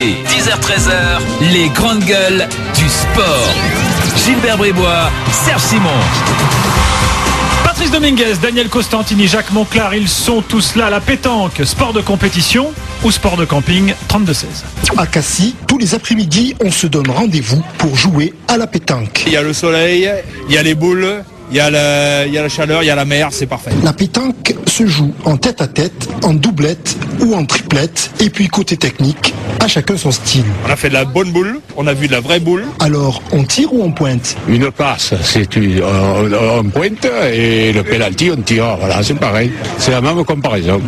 10h-13h, les grandes gueules du sport. Gilbert Bribois, Serge Simon. Patrice Dominguez, Daniel Costantini, Jacques Monclar, ils sont tous là. La pétanque, sport de compétition ou sport de camping, 32-16. À Cassis, tous les après-midi, on se donne rendez-vous pour jouer à la pétanque. Il y a le soleil, il y a les boules, il y a, la, il y a la chaleur, il y a la mer, c'est parfait. La pétanque se joue en tête à tête, en doublette ou en triplette. Et puis côté technique, à chacun son style. On a fait de la bonne boule, on a vu de la vraie boule. Alors, on tire ou on pointe? Une passe, c'est une, on, on pointe et le penalty on tire. Voilà, c'est pareil. C'est la même comparaison.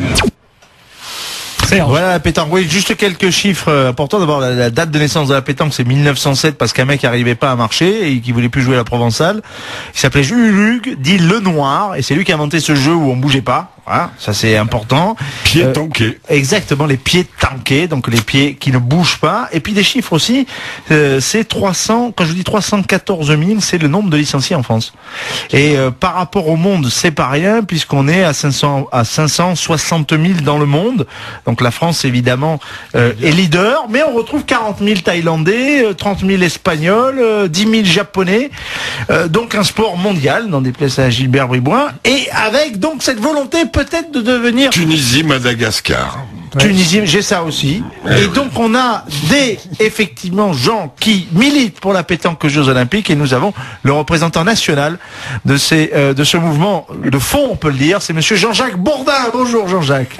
Voilà la pétanque. Oui, juste quelques chiffres euh, importants. D'abord, la, la date de naissance de la pétanque, c'est 1907 parce qu'un mec n'arrivait pas à marcher et qui voulait plus jouer à la Provençale. Il s'appelait Jules Hugues, dit Le Noir, et c'est lui qui a inventé ce jeu où on bougeait pas. Voilà, ça c'est important. Pied Euh. Exactement, les pieds tankés, donc les pieds qui ne bougent pas. Et puis des chiffres aussi, euh, c'est 300, quand je dis 314 000, c'est le nombre de licenciés en France. Et euh, par rapport au monde, c'est pas rien, puisqu'on est à 500, à 560 000 dans le monde. Donc la France, évidemment, est leader, mais on retrouve 40 000 Thaïlandais, euh, 30 000 Espagnols, euh, 10 000 Japonais. Donc un sport mondial, dans des places à Gilbert Bribois, et avec donc cette volonté peut-être de devenir Tunisie, Madagascar. Tunisie, j'ai ça aussi. Et donc on a des effectivement gens qui militent pour la pétanque aux Jeux Olympiques et nous avons le représentant national de ces euh, de ce mouvement de fond, on peut le dire, c'est Monsieur Jean-Jacques Bourdin. Bonjour Jean-Jacques.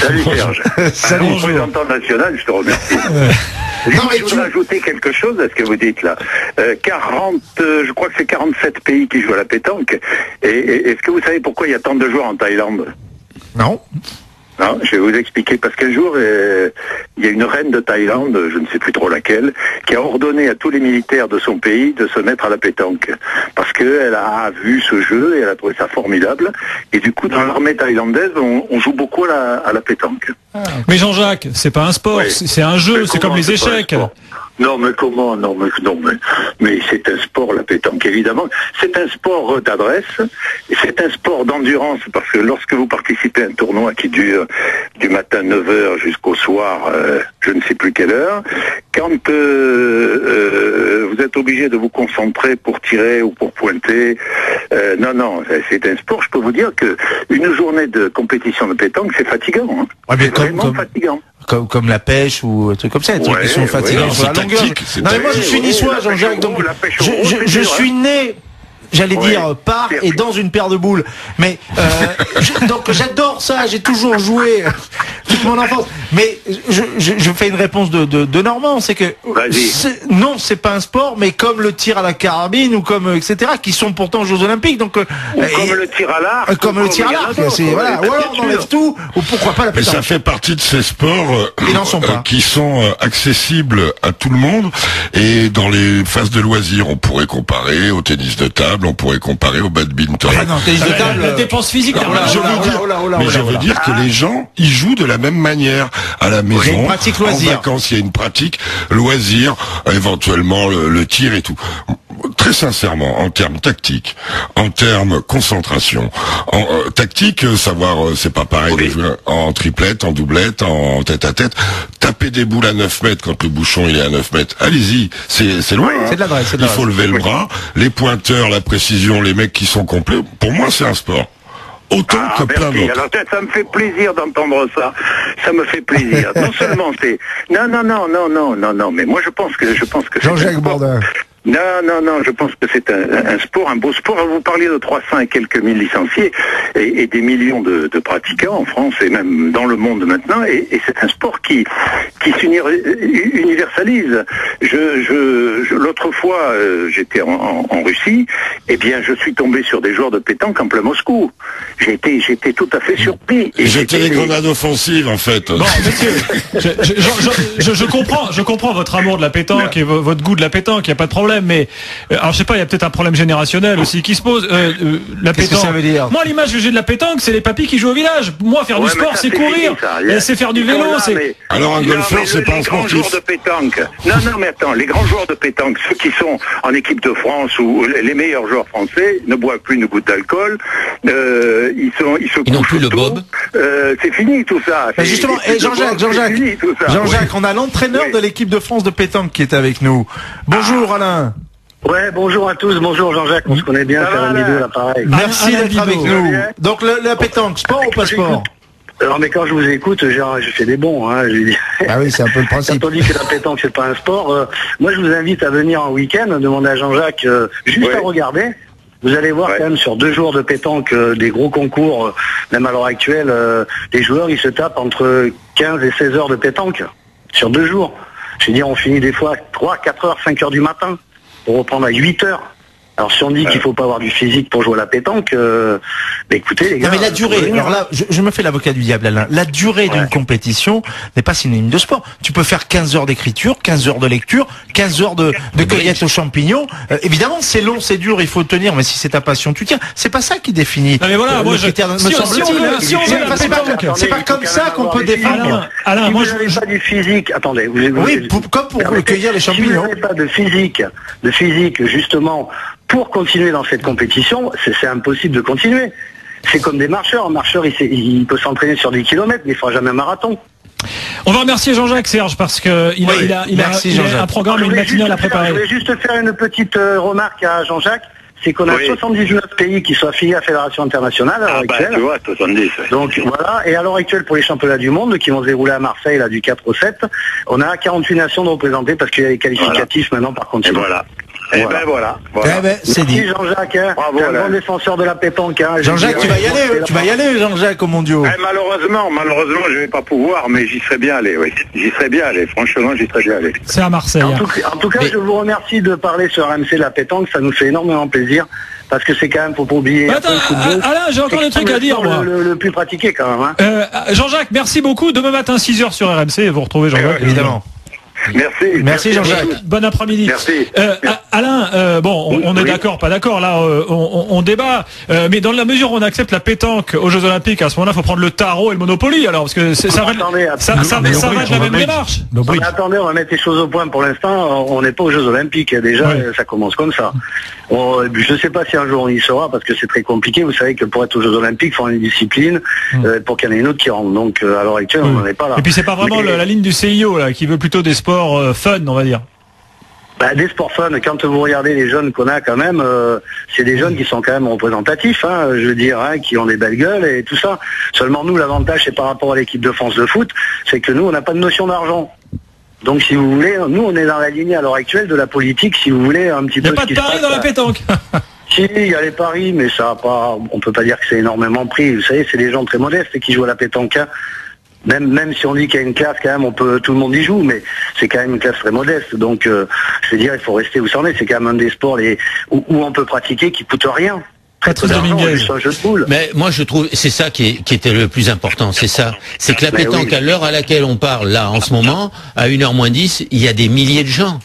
Salut Serge. Salut. Représentant national, je te remercie. Non, mais je voudrais ajouter quelque chose à ce que vous dites là. Euh, 40, euh, je crois que c'est 47 pays qui jouent à la pétanque. Et, et- est-ce que vous savez pourquoi il y a tant de joueurs en Thaïlande? Non. Non, je vais vous expliquer. Parce qu'un jour, euh, il y a une reine de Thaïlande, je ne sais plus trop laquelle, qui a ordonné à tous les militaires de son pays de se mettre à la pétanque. Parce qu'elle a vu ce jeu et elle a trouvé ça formidable. Et du coup, dans l'armée thaïlandaise, on, on joue beaucoup à la, à la pétanque. Mais Jean-Jacques, c'est pas un sport, Oui. c'est un jeu, c'est comme les échecs. Non, mais comment Non, mais non, mais, mais c'est un sport la pétanque évidemment. C'est un sport d'adresse. et C'est un sport d'endurance parce que lorsque vous participez à un tournoi qui dure du matin 9h jusqu'au soir, euh, je ne sais plus quelle heure, quand euh, euh, vous êtes obligé de vous concentrer pour tirer ou pour pointer, euh, non, non, c'est un sport. Je peux vous dire que une journée de compétition de pétanque, c'est fatigant. hein. Ouais, mais comme- fatigant. Comme, comme la pêche ou un truc comme ça, des trucs Ouais, qui sont ouais, fatigants non, sur la c'est longueur. Non mais moi je suis niçois Jean-Jacques, donc je, suis hein. né j'allais Ouais. dire par C'est et dans une paire de boules. Mais euh, je- donc j'adore ça, j'ai toujours joué euh, toute mon enfance. Mais je, je, je fais une réponse de, de, de Normand, c'est que non, c'est pas un sport, mais comme le tir à la carabine ou comme euh, etc. qui sont pourtant aux Jeux Olympiques. Donc euh, Ou et- comme le tir à l'arc. euh, comme ou le tir à l'arc, voilà. Ou alors on enlève tout, ou pourquoi pas la Mais pétanque. ça fait partie de ces sports euh, sont pas. euh, qui sont euh, accessibles à tout le monde. Et dans les phases de loisirs, on pourrait comparer au tennis de table, on pourrait comparer au badminton. Ah non, tennis de La, table. la euh, dépense physique, Non, t'as je raison. veux dire, oh là, oh là, mais oh là, je veux dire que les gens, ils jouent de la même manière à la Il y a maison. une pratique En loisir. vacances, il y a une pratique loisir, éventuellement le, le tir et tout. Très sincèrement, en termes tactiques, en termes concentration, en euh, tactique, euh, savoir, euh, c'est pas pareil de jouer en triplette, en doublette, en tête à tête. Taper des boules à 9 mètres quand le bouchon il est à 9 mètres. Allez-y, c'est c'est loin. hein. c'est de l'adresse, c'est de Il faut lever le bras, les pointeurs, la précision, les mecs qui sont complets. Pour moi, c'est un sport. Autant Ah, que plein merci. d'autres. Alors ça, me fait plaisir d'entendre ça. Ça me fait plaisir. non seulement c'est non non non non non non non mais moi je pense que je pense que Jean-Jacques sport- Bourdin. Non, non, non, je pense que c'est un, sport, un beau sport. Vous parliez de 300 et quelques mille licenciés et, des millions de, pratiquants en France et même dans le monde maintenant. Et, c'est un sport qui, qui s'universalise. Je, je- L'autre fois, euh, j'étais en, en- en Russie, et bien je suis tombé sur des joueurs de pétanque en plein Moscou. J'ai été, j'étais tout à fait surpris. Et J'étais les j'étais- grenades offensives, en fait. Bon, messieurs, je, je, je- je- je comprends, je comprends votre amour de la pétanque et vo- votre goût de la pétanque, il n'y a pas de problème, mais euh, alors je sais pas, il y a peut-être un problème générationnel aussi qui se pose. Euh, euh, la Qu'est-ce que pétanque. ça veut dire? Moi, l'image que j'ai de la pétanque, c'est les papis qui jouent au village. Moi, faire Ouais, du sport, c'est courir, c'est faire du vélo, c'est. Alors, un golfeur, c'est pas un les grands sportif. joueurs de pétanque. Non, non, mais attends, les grands joueurs de pétanque, ceux qui sont en équipe de France ou les meilleurs joueurs français ne boivent plus une goutte d'alcool. Euh, ils sont, ils se Ils n'ont plus le tôt. bob. Euh, c'est fini tout ça. Mais justement, Jean-Jacques, de bob, Jean-Jacques, c'est fini, tout ça. Jean-Jacques, on a l'entraîneur Oui. de l'équipe de France de pétanque qui est avec nous. Bonjour Alain. Ouais, bonjour à tous, bonjour Jean-Jacques, on se connaît bien, Ça faire va, une là vidéo là pareil. Merci d'être avec nous. bien Donc le, la pétanque, sport ou pas sport? Alors mais quand je vous écoute, je fais des bons, hein, je. Ah oui, c'est un peu le principe. Quand on dit que la pétanque c'est pas un sport, euh, moi je vous invite à venir en week-end, demander à Jean-Jacques euh, juste à regarder. Vous allez voir Ouais. quand même sur deux jours de pétanque euh, des gros concours, euh, même à l'heure actuelle, euh, les joueurs ils se tapent entre 15 et 16 heures de pétanque sur deux jours. Je veux dire, on finit des fois 3, 4 heures, 5 heures du matin pour reprendre à 8 heures. Alors si on dit qu'il faut pas avoir du physique pour jouer à la pétanque, euh, bah, écoutez les gars. Non mais la faut durée, alors là, je, je me fais l'avocat du diable Alain. La durée d'une Ouais. compétition n'est pas synonyme de sport. Tu peux faire 15 heures d'écriture, 15 heures de lecture, 15 heures de, de cueillette aux champignons. Euh, évidemment, c'est long, c'est dur, il faut tenir, mais si c'est ta passion, tu tiens. C'est pas ça qui définit. Non, mais voilà, euh, moi, je- critère, me si on- si on semble-t-il, C'est pas- comme ça qu'on peut défendre. Alain, Alain, si moi vous je, pas du physique, attendez, vous, Oui, vous- comme pour cueillir les Si vous champignons. n'avez pas de physique, de physique justement pour continuer dans cette compétition, c'est impossible de continuer. C'est comme des marcheurs. Un marcheur, il, sait- il peut s'entraîner sur des kilomètres, mais il fera jamais un marathon. on va remercier Jean-Jacques Serge parce que il a, il a, il a- merci, il a Jean-Jacques. un programme, Je une matinale à faire- préparer. Je voulais juste faire une petite euh, remarque à Jean-Jacques, c'est qu'on a Oui. 79 pays qui sont affiliés à la Fédération internationale à l'heure Ah bah, actuelle. tu vois, 70. ouais. Donc voilà, et à l'heure actuelle pour les championnats du monde qui vont se dérouler à Marseille là, du 4 au 7, on a 48 nations de représentées parce qu'il y a les qualificatifs maintenant par Et continent. voilà. Et Voilà. ben voilà. voilà. Eh ben, c'est dit. Merci Jean-Jacques, hein. Bravo, un grand défenseur de la pétanque. Hein. Je Jean-Jacques, tu vas y euh, aller, tu vas y aller, Jean-Jacques, au mondiaux. Eh, malheureusement, malheureusement, je vais pas pouvoir, mais j'y serais bien allé, oui. J'y serais bien allé, franchement, j'y serais bien allé. C'est à Marseille. En hein. tout, en tout cas, Mais- je vous remercie de parler sur RMC de la pétanque, ça nous fait énormément plaisir. Parce que c'est quand même, faut pas oublier. Bah, attends, football. Alain, j'ai encore des trucs à dire, moi. Le, le plus pratiqué quand même. Hein. Euh, Jean-Jacques, merci beaucoup. Demain matin 6h sur RMC, vous retrouvez Jean-Jacques. Évidemment. Merci. Merci, Jean-Jacques. Bon après-midi. Merci. Euh, Alain, euh, bon, on, Oui, on est oui. d'accord, pas d'accord, là, euh, on, on- on débat, euh, mais dans la mesure où on accepte la pétanque aux Jeux Olympiques, à ce moment-là, il faut prendre le tarot et le Monopoly, alors, parce que ça, va, ça, ça, de la même démarche. Non, mais attendez, on va mettre les choses au point. Pour l'instant, on n'est pas aux Jeux Olympiques. Déjà, ça commence comme ça. On- je ne sais pas si un jour on y sera parce que c'est très compliqué. Vous savez que pour être aux Jeux Olympiques, il faut une discipline euh, pour qu'il y en ait une autre qui rentre. Donc, euh, à l'heure actuelle, on Hmm. n'en est pas là. Et puis c'est pas vraiment Mais- le- la ligne du CIO, là, qui veut plutôt des sports euh, fun, on va dire. Bah, des sports fun, quand vous regardez les jeunes qu'on a quand même, euh, c'est des jeunes qui sont quand même représentatifs, hein, je veux dire, hein, qui ont des belles gueules et tout ça. Seulement nous, l'avantage, c'est par rapport à l'équipe de France de foot, c'est que nous, on n'a pas de notion d'argent. Donc si vous voulez, nous, on est dans la lignée à l'heure actuelle de la politique, si vous voulez, un petit Il n'y peu a pas de qui se pari passe dans la pétanque. Si, il y a les paris, mais ça a pas, on peut pas dire que c'est énormément pris. Vous savez, c'est des gens très modestes qui jouent à la pétanque. hein. Même, même si on dit qu'il y a une classe, quand même, on peut, tout le monde y joue, mais c'est quand même une classe très modeste. Donc, euh, je veux dire, il faut rester où ça en est. C'est quand même un des sports les, où, où on peut pratiquer qui coûte rien. Patrice Dominguez. juste un jeu de boule. Mais moi je trouve c'est ça qui, est- qui était le plus important, c'est ça. C'est que la pétanque oui. à l'heure à laquelle on parle là en ce moment, à 1h moins 10, il y a des milliers de gens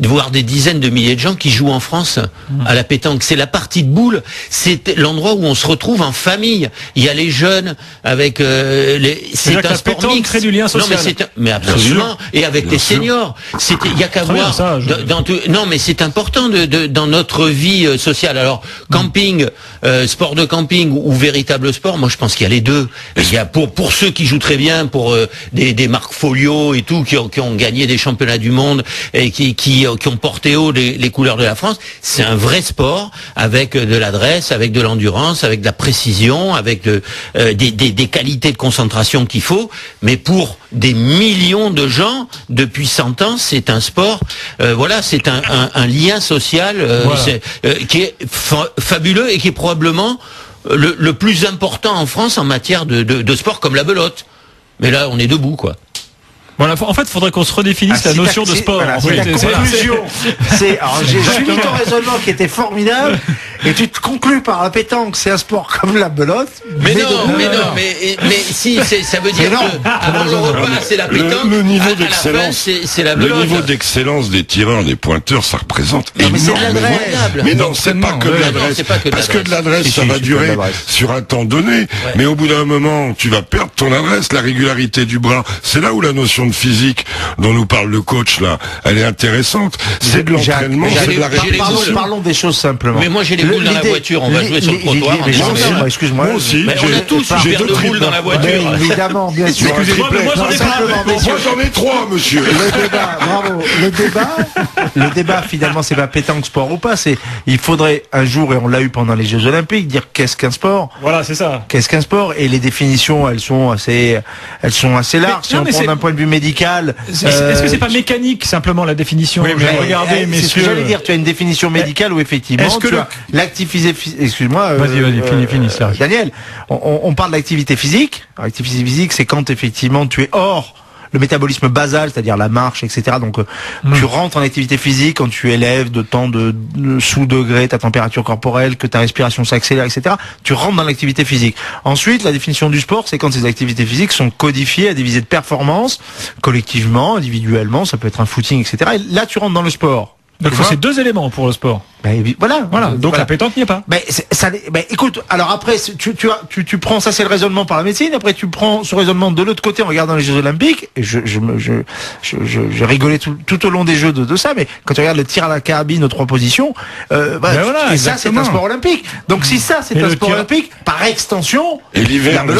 voire des dizaines de milliers de gens qui jouent en France à la pétanque. C'est la partie de boule, c'est l'endroit où on se retrouve en famille. Il y a les jeunes avec euh, les c'est un sport mixte. crée du lien Non mais social. c'est mais absolument et avec les seniors. C'est il y a qu'à voir ça, je- dans- tout- non mais c'est important de, de- dans notre vie euh, sociale. Alors camping, euh, sport de camping ou, ou véritable sport, moi je pense qu'il y a les deux. Il y a pour pour ceux qui jouent très bien, pour euh, des, des marques Folio et tout, qui ont, qui ont gagné des championnats du monde et qui qui, qui ont porté haut les, les couleurs de la France. C'est un vrai sport avec euh, de l'adresse, avec de l'endurance, avec de la précision, avec de, euh, des, des, des qualités de concentration qu'il faut. Mais pour des millions de gens depuis 100 ans, c'est un sport. euh, voilà, c'est un, un, un lien social euh, Voilà. euh, qui est fa- fabuleux et qui est probablement euh, le, le plus important en France en matière de, de, de sport comme la belote. Mais là, on est debout, quoi. Voilà, en fait, il faudrait qu'on se redéfinisse Ah, la notion de sport. voilà, c'est la conclusion. Alors, j'ai suivi ton raisonnement qui était formidable. Et tu te conclus par la pétanque, c'est un sport comme la belote. Mais, non, de- mais non, mais, mais si, ça veut dire Mais non. que avant le repas, c'est la Le- pétanque. le niveau d'excellence- c'est c'est la Le belote. niveau d'excellence des tireurs, des pointeurs, ça représente Non, mais énormément. l'adresse. Mais non, c'est pas que de l'adresse. Parce que de l'adresse. ça si, va durer sur un temps donné. Mais au bout d'un moment, tu vas perdre ton adresse, la régularité du bras. C'est là où la notion de physique dont nous parle le coach là, elle est intéressante. C'est de l'entraînement, c'est de la parlons, parlons des choses simplement. Mais moi, j'ai les boules dans la voiture, on va jouer sur le trottoir, excuse-moi. Moi aussi, Mais on j'ai- a tous j'ai une paire deux de boules dans la voiture. Évidemment, bien sûr. Excusez-moi, mais moi, j'en ai j'en trois, monsieur. le débat, bravo. Le débat, le débat finalement, c'est pas pétanque sport ou pas. C'est, il faudrait un jour, et on l'a eu pendant les Jeux Olympiques, dire qu'est-ce qu'un sport. Voilà, c'est ça. Qu'est-ce qu'un sport? Et les définitions, elles sont assez, elles sont assez larges. si non, on prend c'est- d'un point de vue médical, Est-ce que c'est pas mécanique simplement la définition oui, mais Je- Regardez, eh, c'est ce que messieurs. j'allais dire. Tu as une définition médicale où effectivement, Est-ce que tu le- as l'activité physique. Excuse-moi. euh, Vas-y, vas-y, finis, finis, Serge. Daniel, on, on- on parle d'activité physique. Alors, L'activité physique, c'est quand effectivement tu es hors le métabolisme basal, c'est-à-dire la marche, etc. Donc, euh, Hmm. tu rentres en activité physique quand tu élèves de temps de, de sous-degré ta température corporelle, que ta respiration s'accélère, etc. Tu rentres dans l'activité physique. Ensuite, la définition du sport, c'est quand ces activités physiques sont codifiées à des visées de performance, collectivement, individuellement, ça peut être un footing, etc. Et là, tu rentres dans le sport. Donc Tu il faut vois ces deux éléments pour le sport. Ben, évi- voilà, Voilà. Donc la pétanque n'y est pas. ben, ça, ben, écoute, alors après, tu, tu, as- tu, tu prends ça, c'est le raisonnement par la médecine. Après, tu prends ce raisonnement de l'autre côté en regardant les Jeux Olympiques. Et je, je, me- je, je, je, je rigolais tout, tout au long des Jeux de, de ça, mais quand tu regardes le tir à la carabine aux trois positions, euh, bah, Ben voilà, et ça, c'est un sport olympique. Donc si ça, c'est un sport tir- olympique, par extension, Et l'hiver, le.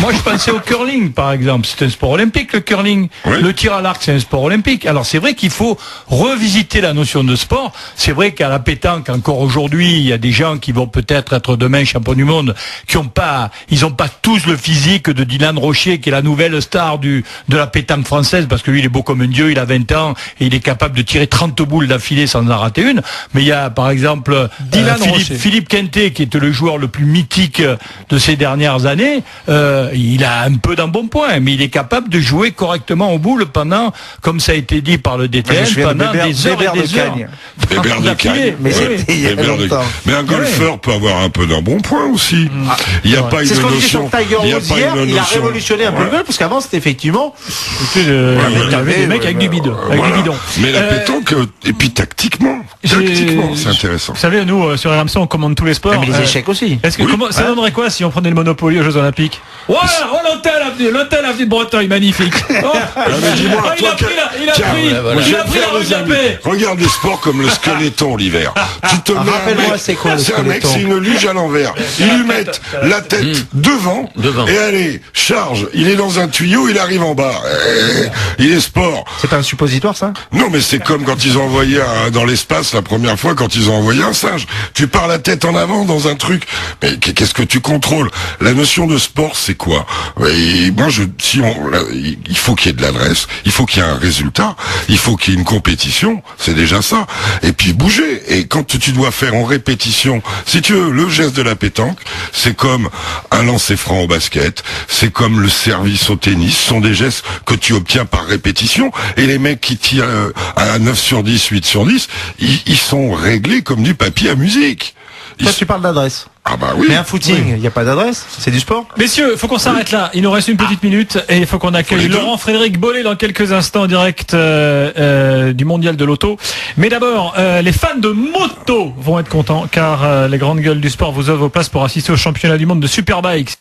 Moi, je pensais au curling, par exemple. C'est un sport olympique, le curling. Oui. Le tir à l'arc, c'est un sport olympique. Alors, c'est vrai qu'il faut revisiter la notion de sport. C'est vrai qu'à la pétanque, encore aujourd'hui, il y a des gens qui vont peut-être être demain champions du monde, qui ont pas, ils ont pas tous le physique de Dylan Rocher, qui est la nouvelle star du, de la pétanque française, parce que lui, il est beau comme un dieu, il a 20 ans, et il est capable de tirer 30 boules d'affilée sans en rater une. Mais il y a, par exemple, euh, Dylan Philippe. Philippe Quintet, qui est le joueur le plus mythique euh, de ces dernières années, euh, il a un peu d'embonpoint, mais il est capable de jouer correctement au boule pendant, comme ça a été dit par le DTN, souviens de Bébert- des heures Bébert et de des heures. Cagne. Bébert de D'affilée. Cagne. Mais Oui, c'était il y a Bébert de- longtemps. Mais un golfeur peut avoir un peu d'un bon point aussi. Il n'y a pas une notion. Il il a révolutionné un peu le golf, parce qu'avant c'était effectivement euh, des mecs avec du bidon. Mais la Euh, pétanque, euh, et puis tactiquement, c'est intéressant. Vous savez, nous, sur RMC, on commande tous les sports. mais les échecs aussi. Est-ce que ça donnerait quoi si on prenait le Monopoly aux Jeux Olympiques? Voilà, oh l'hôtel avenue, l'hôtel avenue de Bretagne, magnifique. Oh, ah, il a pris la, il a pris, il a pris la faire rue des de la amis. paix. Regarde des sports comme le squeletton l'hiver. Tu te mets un Rappelle-moi, mec, c'est quoi, le c'est un mec, c'est une luge à l'envers. Ils lui mettent la tête devant, Devant. et allez, charge. Il est dans un tuyau, il arrive en bas. Eh, il est sport. C'est pas un suppositoire ça? Non, mais c'est comme quand ils ont envoyé un- dans l'espace la première fois, quand ils ont envoyé un singe. Tu pars la tête en avant dans un truc. Mais qu'est-ce que tu contrôles? La notion de sport, c'est quoi? Et moi, je, si on, là, il faut qu'il y ait de l'adresse, il faut qu'il y ait un résultat, il faut qu'il y ait une compétition. C'est déjà ça. Et puis bouger. Et quand tu dois faire en répétition, si tu veux, le geste de la pétanque, c'est comme un lancer franc au basket, c'est comme le service au tennis. Ce sont des gestes que tu obtiens par répétition. Et les mecs qui tirent euh, à 9 sur 10, 8 sur 10, ils, ils sont réglés comme du papier à musique. Toi tu parles d'adresse. Ah bah oui. Mais un footing, il n'y a pas d'adresse, c'est du sport. Messieurs, faut qu'on s'arrête là. Il nous reste une petite minute et il faut qu'on accueille. Laurent Frédéric Bollet dans quelques instants en direct euh, euh, du mondial de l'auto. Mais d'abord, euh, les fans de moto vont être contents car euh, les grandes gueules du sport vous offrent vos places pour assister au championnat du monde de Superbikes.